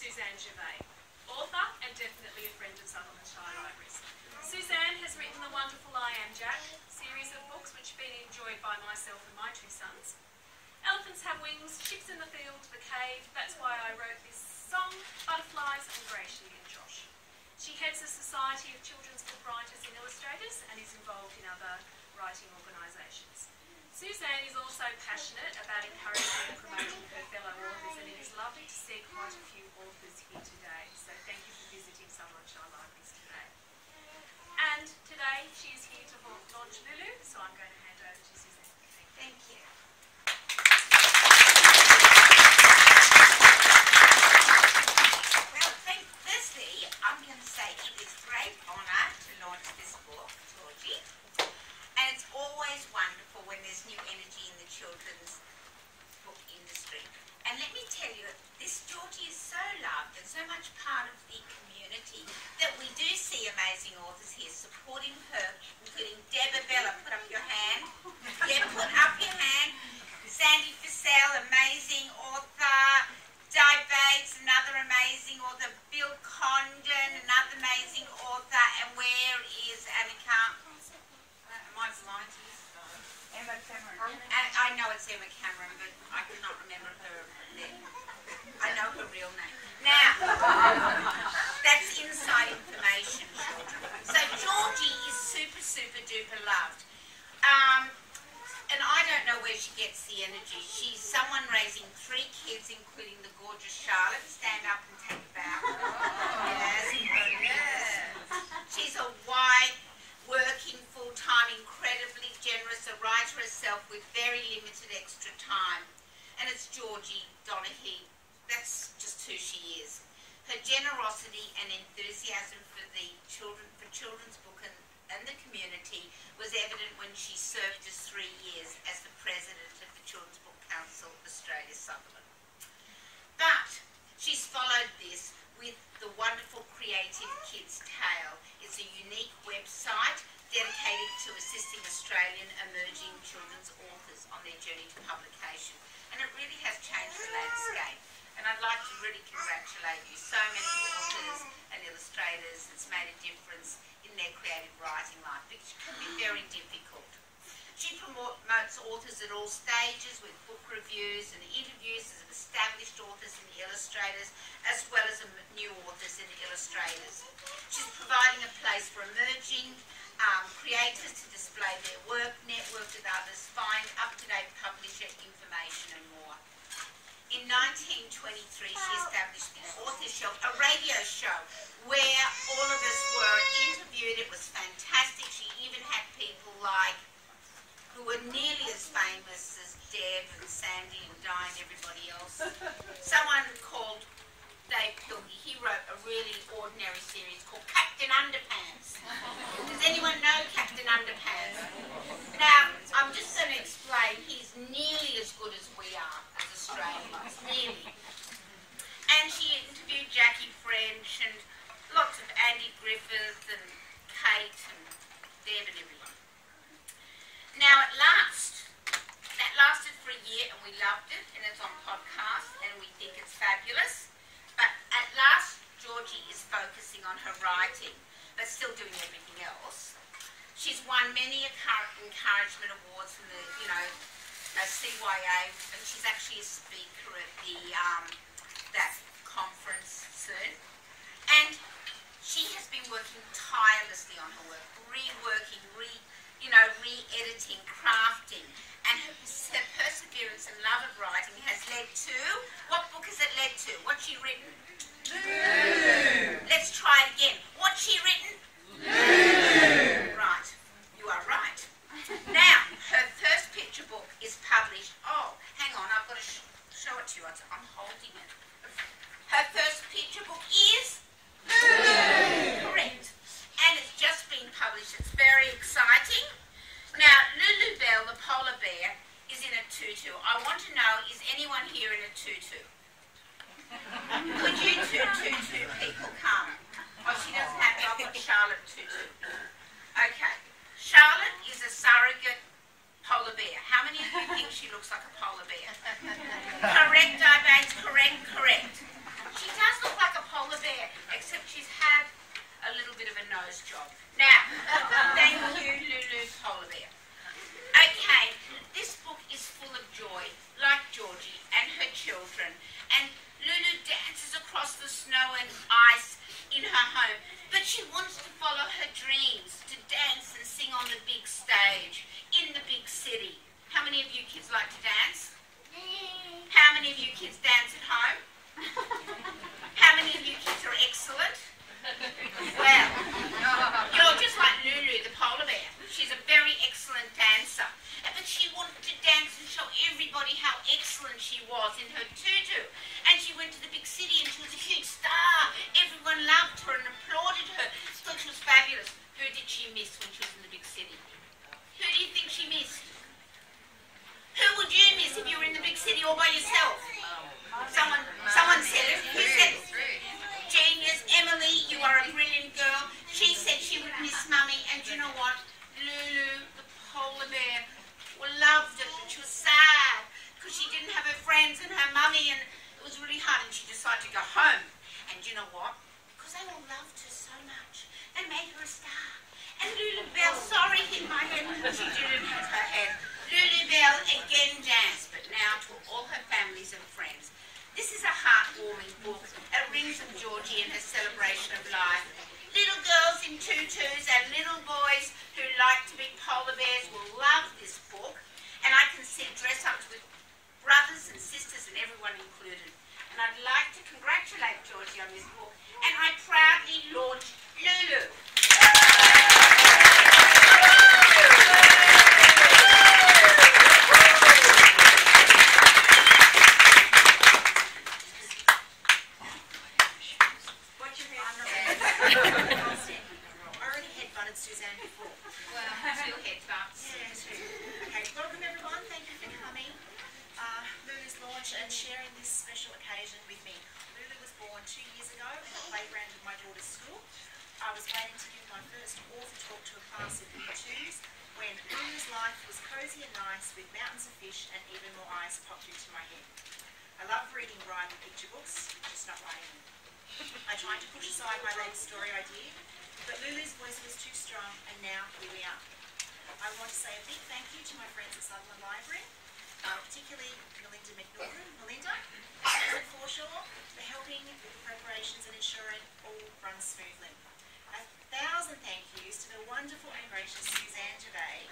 Susanne Gervay, author and definitely a friend of Sutherland Shire Libraries. Susanne has written the wonderful I Am Jack series of books which have been enjoyed by myself and my two sons. Elephants Have Wings, Ships in the Field, The Cave, that's why I wrote this song, Butterflies and Gracie and Josh. She heads the Society of Children's Book Writers and Illustrators and is involved in other writing organisations. Susanne is also passionate about encouraging and promoting her fellow authors and it is lovely to see quite a few authors here today. So thank you for visiting Shire Libraries today. And today she is here to launch Lulu, so I'm going to hand over to Susanne. Thank you. Well, thank, firstly, I'm going to say it is great honour to launch this book, Georgie. And it's always wonderful when there's new energy in the children's book industry. And let me tell you, this Georgie is so loved and so much part of the community that we do see amazing authors here supporting her, including Deborah Abela. Put up your hand. Yeah, put up your hand. Sandy Fussell, amazing author. Di Bates, another amazing author. Bill Condon, another amazing author. And where is Annika? Uh, am I blind to this? Emma Cameron. And I know it's Emma Cameron, but I cannot remember her name. I know her real name. Now, that's inside information, children. So Georgie is super, duper loved. Um, and I don't know where she gets the energy. She's someone raising three kids, including the gorgeous Charlotte. Stand up and take a bow. Yes, yeah. She's a white, working full time, incredibly generous, a writer herself with very limited extra time. And it's Georgie Donaghey. That's just who she is. Her generosity and enthusiasm for the children, for children's book and, and the community was evident when she served just three years as the president of the Children's Book Council Australia Sutherland. But she's followed this with the wonderful Creative Kids Tale. It's a unique website dedicated to assisting Australian emerging children's authors on their journey to publication. And it really has changed the landscape. And I'd like to really congratulate you. So many authors and illustrators, it's made a difference in their creative writing life, which can be very difficult. She promotes authors at all stages with book reviews and interviews of established authors and illustrators, as well as a new authors and illustrators. She's providing a place for emerging um, creators to display their work, network with others, find up-to-date publisher information and more. In 1923, she established the Author Show, a radio show where all of us were interviewed. It was fantastic. She even had people like who were nearly as famous as Deb and And Di and everybody else. Someone called Dave Pilkey, he wrote a really ordinary series called Captain Underpants. Does anyone know Captain Underpants? Now, I'm just going to explain, he's nearly as good as we are as Australians, nearly. And she interviewed Jackie French and lots of Andy Griffith and Kate and Deb and everyone. Now, at last, that lasted for a year and we loved it and it's on podcast and we think it's fabulous. But at last, Georgie is focusing on her writing, but still doing everything else. She's won many encouragement awards from the, you know, uh, CYA, and she's actually a speaker at the um, friends and her mummy, and it was really hard, and she decided to go home. And you know what? Because they all loved her so much. They made her a star. And Lulu Bell, sorry, hit my head. She didn't hit her head. Lulu Bell again danced, but now to all her families and friends. This is a heartwarming book. It rings of Georgie and her celebration of life. Little girls in tutus and little boys who like to be polar bears will love this book. And I can see dress-ups with brothers and sisters and everyone included. And I'd like to Georgie on. And I proudly launched Lulu. What's your name? I already headbutted Susanne before. Well, two headbutts. Yeah, too. Okay, welcome everyone. Thank you for coming. Uh, Lulu's launch and sharing this special occasion with me. Lulu was born two years ago at the playground of my daughter's school. I was waiting to give my first author talk to a class of year twos when Lulu's life was cosy and nice with mountains of fish and even more eyes popped into my head. I love reading rhyme and picture books, just not writing. I tried to push aside my latest story idea, but Lulu's voice was too strong, and now here we are. I want to say a big thank you to my friends at Sutherland Library, uh, particularly Melinda McNaughton, Melinda, and Forshaw for helping with the preparations and ensuring all runs smoothly. A thousand thank yous to the wonderful and gracious Susanne Gervay.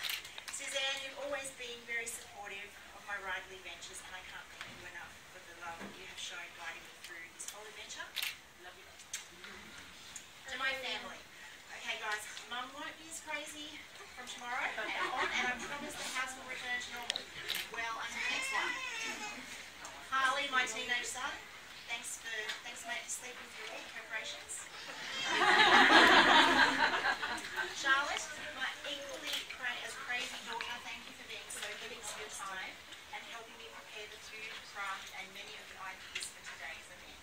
Susanne, you've always been very supportive of my writerly ventures, and I can't thank you enough for the love you have shown guiding me through this whole adventure. Love you. To my family. Okay, guys, Mum won't be as crazy from tomorrow and on, and I promise the house will return to normal. Well, until the next one. Harley, my teenage son, thanks for thanks mate for sleeping through all the preparations. Charlotte, my equally cra- as crazy daughter, thank you for being so giving of your time and helping me prepare the food, craft, and many of the ideas for today's event.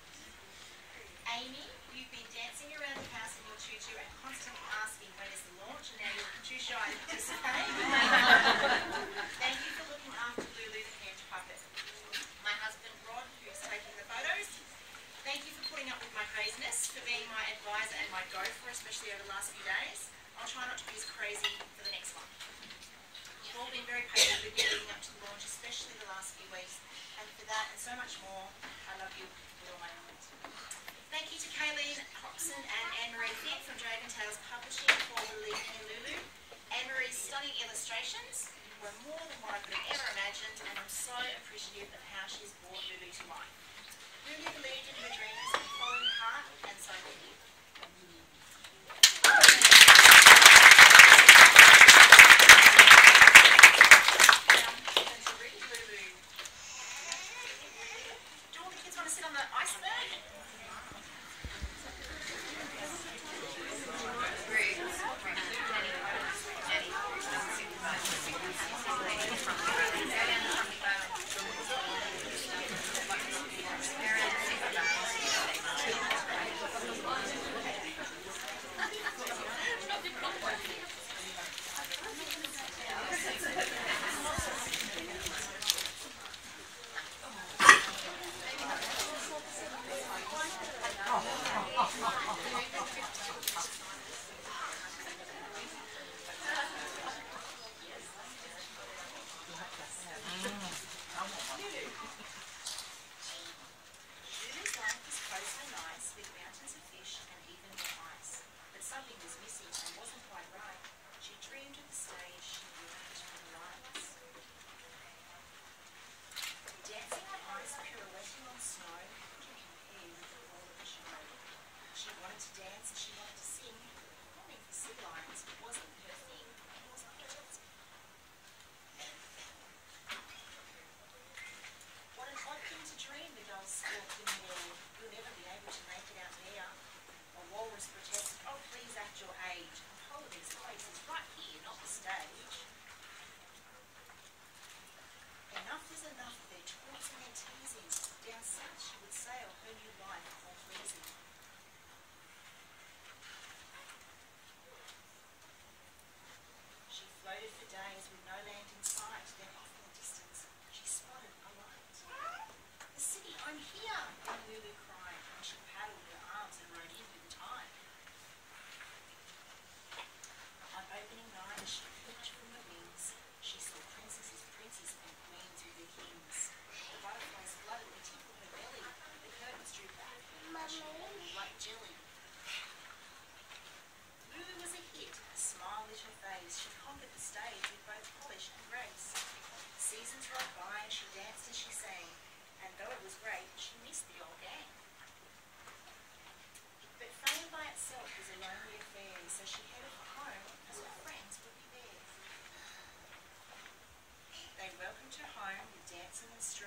Amy, you've been dancing around the house in your tutu and constantly asking when is the launch, and now you're too shy to participate. Thank you for looking after Lulu the hand puppet. My husband Rod, who's taking the photos. Thank you for putting up with my craziness, for being my advisor and my gopher, especially over the last few days. I'll try not to be as crazy for the next one. You've all been very patient with me leading up to the launch, especially the last few weeks. And for that and so much more, I love you with all my heart. Thank you to Kayleen Coxon and Ann-Marie Finn from Dragon Tales Publishing for believing in Lulu. Ann-Marie's stunning illustrations were more than what I could have ever imagined, and I'm so appreciative of how she's brought Lulu to life. Lulu believed in her dreams followed her and so did.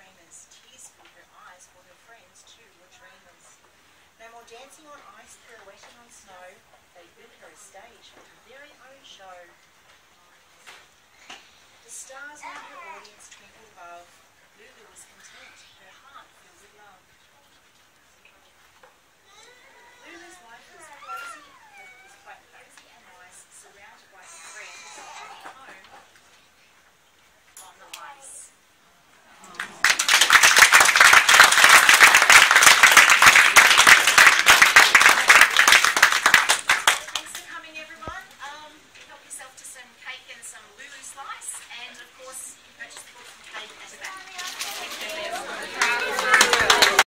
trainers. Tears filled her eyes, for her friends too were dreamers. No more dancing on ice, pirouetting on snow. They built her a stage for her very own show. The stars made her audience twinkle above. Lulu was content, her heart